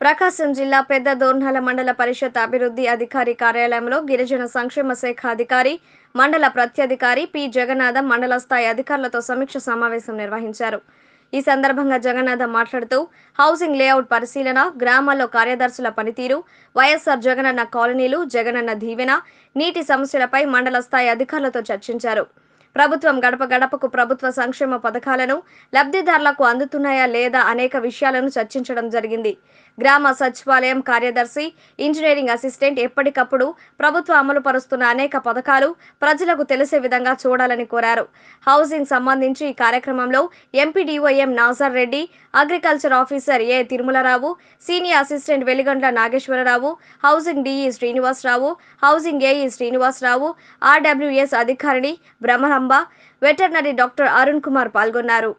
ప్రకాశం జిల్లా పెద్ద దోర్నాల మండల పరిషత్ అభివృద్ధి అధికారి కార్యాలయంలో గిరిజన సంక్షేమ శాఖ అధికారి మండల ప్రత్యధికారి పి. జగన్నాథం మండల స్థాయి అధికారులతో సమీక్ష సమావేశం నిర్వహించారు. ఈ సందర్భంగా జగన్నాథం మాట్లాడుతూ హౌసింగ్ లేఅవుట్ పరిశీలన గ్రామాల్లో కార్యదర్శుల పనితీరు వైఎస్ఆర్ జగనన్న కాలనీలు జగనన్న దీవెన నీటి సమస్యలపై మండల స్థాయి అధికారులతో చర్చించారు. ప్రభుత్వం గడప గడపకు ప్రభుత్వ సంక్షేమ పథకాలను లబ్ధిదారులకు అందుతున్నాయా లేదా అనేక విషయాలను చర్చించడం జరిగింది. గ్రామ సచివాలయం కార్యదర్శి ఇంజనీరింగ్ అసిస్టెంట్ ఎప్పటికప్పుడు ప్రభుత్వం అమలు పరుస్తున్న అనేక పథకాలు ప్రజలకు తెలిసే విధంగా చూడాలని కోరారు. హౌసింగ్ సంబంధించి ఈ కార్యక్రమంలో ఎంపీడీఓఎం Nazar Reddy agriculture officer A Tirumalarao senior assistant Veligandla Nageswararao housing DE Srinivasarao housing AE Srinivasarao RWS అధికారిని బ్రహ్మరంబ వెటర్నరీ డాక్టర్ అరుణ్ కుమార్ పాల్గొన్నారు.